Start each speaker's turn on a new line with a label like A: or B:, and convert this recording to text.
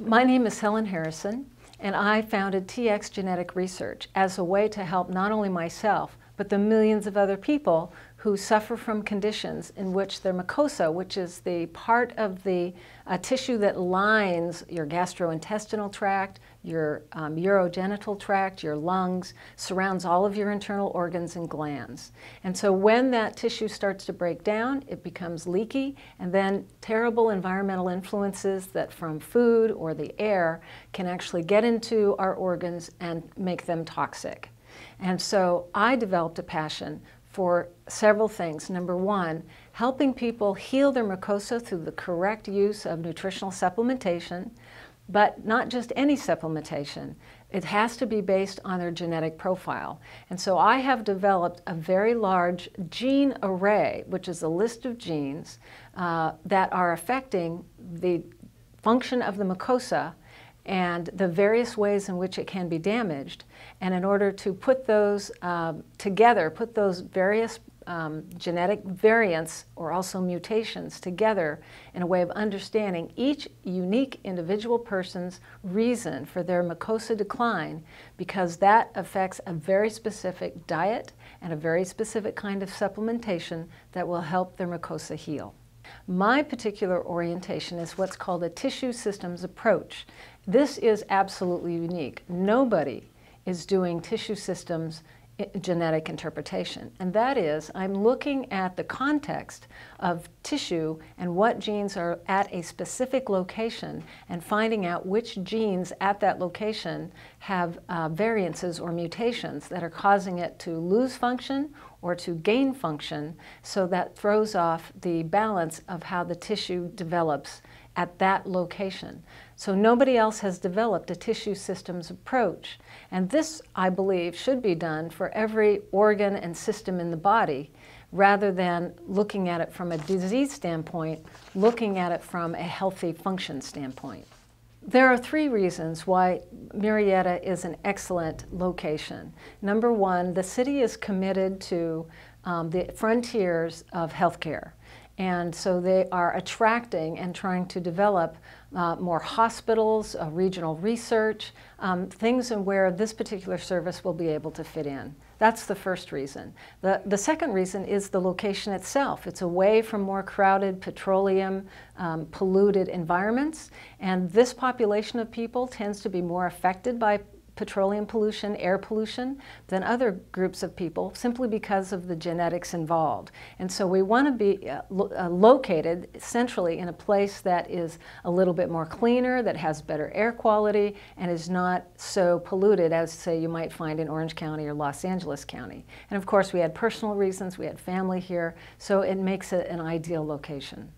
A: My name is Helen Harrison, and I founded TX Genetic Research as a way to help not only myself, but the millions of other people who suffer from conditions in which their mucosa, which is the part of the uh, tissue that lines your gastrointestinal tract, your um, urogenital tract, your lungs, surrounds all of your internal organs and glands. And so when that tissue starts to break down, it becomes leaky, and then terrible environmental influences that from food or the air can actually get into our organs and make them toxic. And so I developed a passion for several things. Number one, helping people heal their mucosa through the correct use of nutritional supplementation, but not just any supplementation. It has to be based on their genetic profile. And so I have developed a very large gene array, which is a list of genes uh, that are affecting the function of the mucosa and the various ways in which it can be damaged. And in order to put those um, together, put those various um, genetic variants or also mutations together in a way of understanding each unique individual person's reason for their mucosa decline because that affects a very specific diet and a very specific kind of supplementation that will help their mucosa heal. My particular orientation is what's called a tissue systems approach. This is absolutely unique. Nobody is doing tissue systems genetic interpretation. And that is, I'm looking at the context of tissue and what genes are at a specific location and finding out which genes at that location have uh, variances or mutations that are causing it to lose function or to gain function so that throws off the balance of how the tissue develops at that location. So nobody else has developed a tissue systems approach. And this, I believe, should be done for every organ and system in the body rather than looking at it from a disease standpoint, looking at it from a healthy function standpoint. There are three reasons why Murrieta is an excellent location. Number one, the city is committed to um, the frontiers of healthcare. And so they are attracting and trying to develop uh, more hospitals, uh, regional research, um, things in where this particular service will be able to fit in. That's the first reason. The, the second reason is the location itself. It's away from more crowded, petroleum um, polluted environments, and this population of people tends to be more affected by petroleum pollution, air pollution, than other groups of people simply because of the genetics involved. And so we want to be uh, lo uh, located centrally in a place that is a little bit more cleaner, that has better air quality, and is not so polluted as, say, you might find in Orange County or Los Angeles County. And of course, we had personal reasons, we had family here, so it makes it an ideal location.